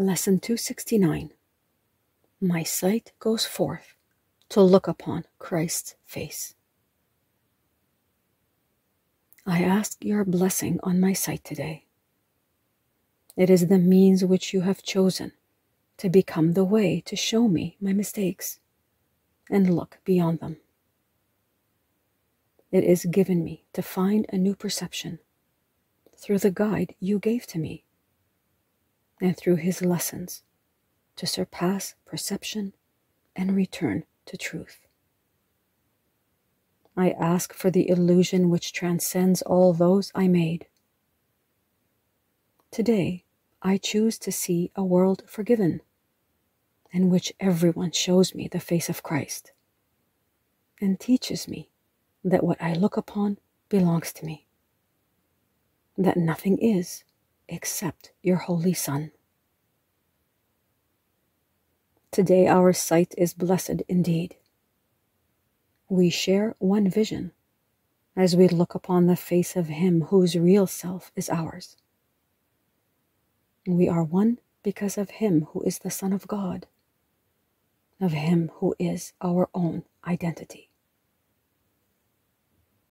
Lesson 269 My sight goes forth to look upon Christ's face. I ask your blessing on my sight today. It is the means which you have chosen to become the way to show me my mistakes and look beyond them. It is given me to find a new perception through the guide you gave to me and through his lessons to surpass perception and return to truth. I ask for the illusion which transcends all those I made. Today, I choose to see a world forgiven, in which everyone shows me the face of Christ and teaches me that what I look upon belongs to me, that nothing is except your Holy Son. Today our sight is blessed indeed. We share one vision as we look upon the face of Him whose real self is ours. We are one because of Him who is the Son of God, of Him who is our own identity.